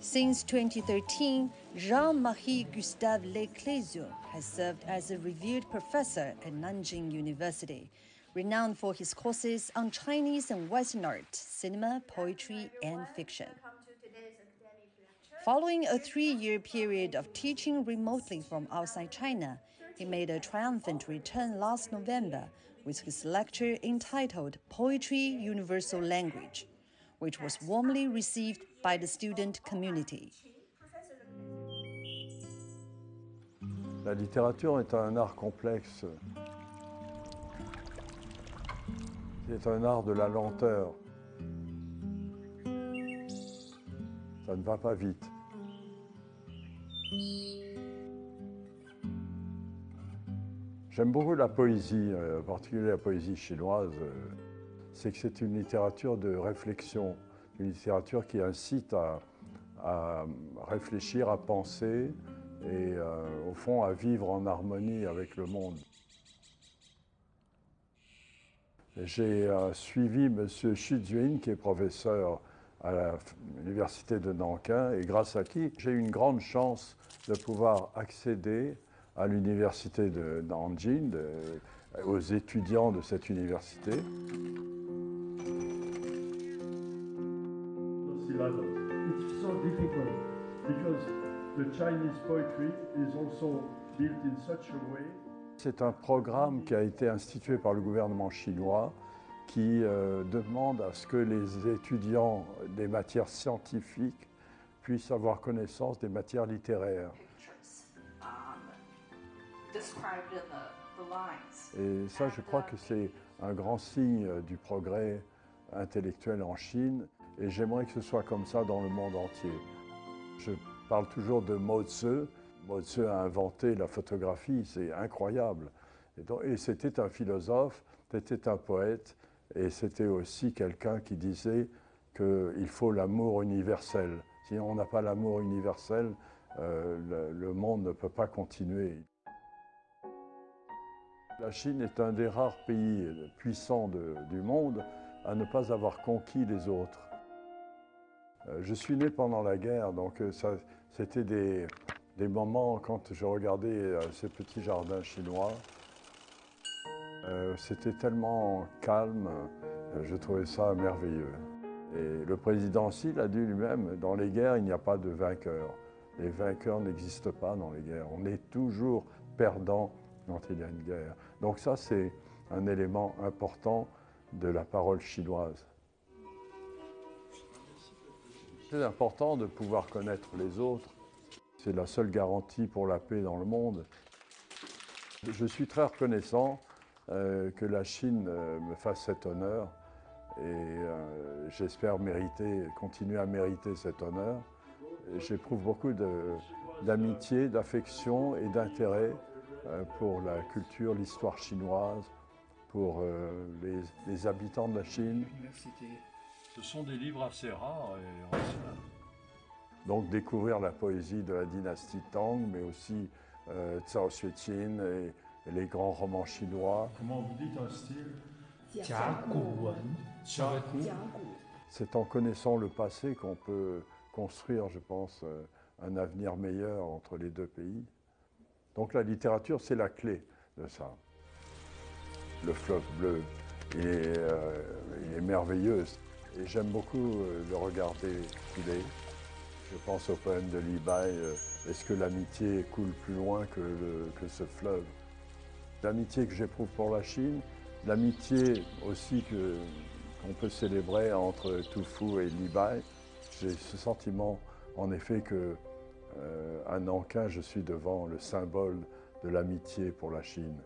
Since 2013, Jean-Marie Gustave Leclézieux has served as a revered professor at Nanjing University, renowned for his courses on Chinese and Western art, cinema, poetry, and fiction. Following a three year period of teaching remotely from outside China, he made a triumphant return last November with his lecture entitled Poetry Universal Language, which was warmly received by the student community. La littérature est un art complexe. C'est un art de la lenteur. Ça ne va pas vite. J'aime beaucoup la poésie, en particulier la poésie chinoise. C'est que c'est une littérature de réflexion, une littérature qui incite à, réfléchir, à penser et euh, au fond à vivre en harmonie avec le monde. J'ai euh, suivi M. Juin, qui est professeur à l'université de Nankin, et grâce à qui j'ai eu une grande chance de pouvoir accéder à l'université de Nanjing, aux étudiants de cette université. It's so difficult because the Chinese poetry is also built in such a way. C'est un programme qui a été institué par le gouvernement chinois qui euh, demande à ce que les étudiants des matières scientifiques puissent avoir connaissance des matières littéraires. Et ça, je crois que c'est un grand signe du progrès intellectuel en Chine et j'aimerais que ce soit comme ça dans le monde entier. Je parle toujours de Mo Tzu. Mo Tzu a inventé la photographie, c'est incroyable. Et, c'était un philosophe, c'était un poète, et c'était aussi quelqu'un qui disait qu'il faut l'amour universel. Si on n'a pas l'amour universel, euh, le, monde ne peut pas continuer. La Chine est un des rares pays puissants du monde à ne pas avoir conquis les autres. Euh, Je suis né pendant la guerre, donc euh, c'était des, des moments quand je regardais euh, ces petits jardins chinois. c'était tellement calme, je trouvais ça merveilleux. Et le président Xi l'a dit lui-même, dans les guerres, il n'y a pas de vainqueurs. Les vainqueurs n'existent pas dans les guerres. On est toujours perdant quand il y a une guerre. Donc ça, c'est un élément important de la parole chinoise. C'est important de pouvoir connaître les autres. C'est la seule garantie pour la paix dans le monde. Je suis très reconnaissant euh, que la Chine euh, me fasse cet honneur et euh, j'espère mériter, continuer à mériter cet honneur. J'éprouve beaucoup d'amitié, d'affection et d'intérêt pour la culture, l'histoire chinoise, pour les habitants de la Chine. Ce sont des livres assez rares et anciens. Donc découvrir la poésie de la dynastie Tang, mais aussi euh, Cao Xueqin et, et les grands romans chinois. Comment vous dites un style? C'est en connaissant le passé qu'on peut construire, je pense, euh, un avenir meilleur entre les deux pays. Donc la littérature, c'est la clé de ça. Le fleuve bleu, il est, euh, il est merveilleux et j'aime beaucoup euh, le regarder couler. Je pense au poème de Li Bai, euh, Est-ce que l'amitié coule plus loin que, ce fleuve? L'amitié que j'éprouve pour la Chine, l'amitié aussi qu'on peut célébrer entre Tufu et Li Bai. J'ai ce sentiment, en effet, que euh, Nankin, je suis devant le symbole de l'amitié pour la Chine.